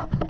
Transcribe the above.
you